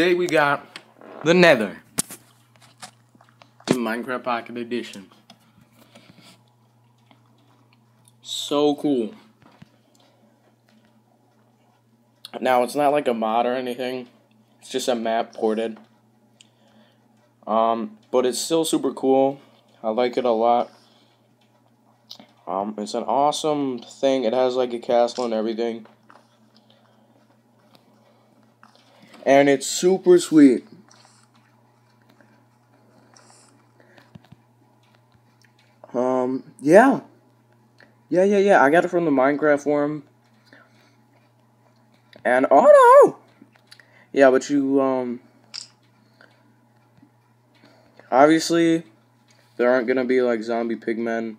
Today we got the Nether. In Minecraft Pocket Edition. So cool. Now it's not like a mod or anything. It's just a map ported. Um, but it's still super cool. I like it a lot. Um, it's an awesome thing. It has like a castle and everything. And it's super sweet. Um, yeah. Yeah, yeah, yeah. I got it from the Minecraft forum. And, oh no! Yeah, but you, um... Obviously, there aren't gonna be, like, zombie pigmen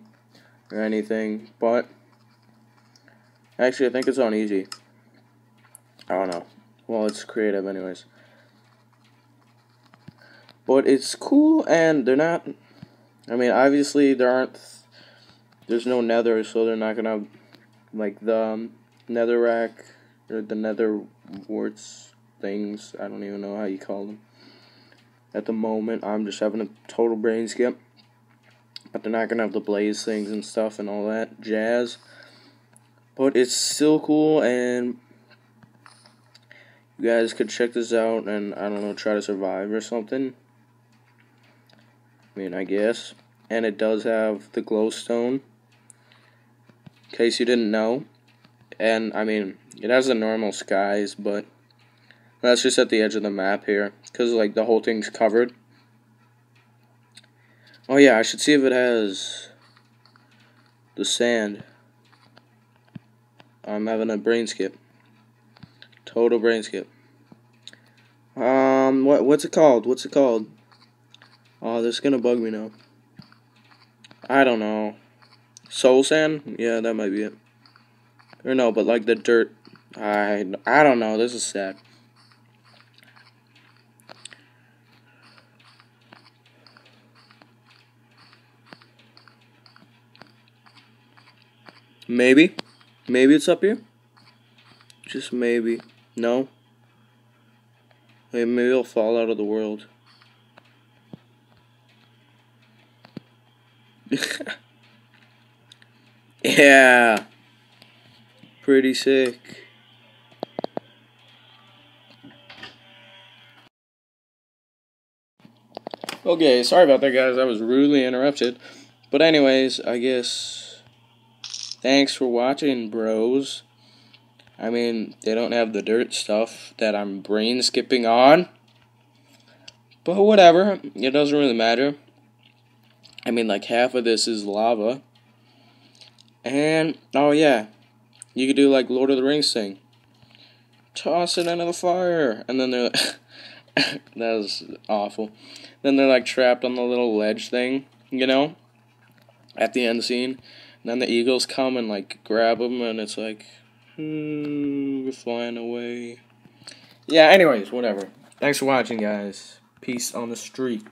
or anything, but... Actually, I think it's on easy. I don't know. Well, it's creative anyways. But it's cool and they're not I mean, obviously there aren't there's no nether, so they're not gonna like the um, netherrack or the nether warts things. I don't even know how you call them. At the moment, I'm just having a total brain skip. But they're not gonna have the blaze things and stuff and all that jazz. But it's still cool and you guys could check this out and, I don't know, try to survive or something. I mean, I guess. And it does have the glowstone. In case you didn't know. And, I mean, it has the normal skies, but that's just at the edge of the map here. Because, like, the whole thing's covered. Oh, yeah, I should see if it has the sand. I'm having a brain skip. Total brain skip. Um, what what's it called? What's it called? Oh, this is gonna bug me now. I don't know. Soul sand? Yeah, that might be it. Or no, but like the dirt. I I don't know. This is sad. Maybe. Maybe it's up here. Just maybe. No? Hey, Maybe it'll fall out of the world. yeah. Pretty sick. Okay, sorry about that, guys. I was rudely interrupted. But, anyways, I guess. Thanks for watching, bros. I mean, they don't have the dirt stuff that I'm brain skipping on. But whatever, it doesn't really matter. I mean, like half of this is lava. And, oh yeah, you could do like Lord of the Rings thing. Toss it into the fire. And then they're like, that was awful. Then they're like trapped on the little ledge thing, you know, at the end scene. And then the eagles come and like grab them, and it's like, Hmm, we're flying away. Yeah, anyways, whatever. Thanks for watching, guys. Peace on the street.